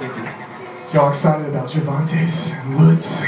Y'all excited about Javantes and Woods?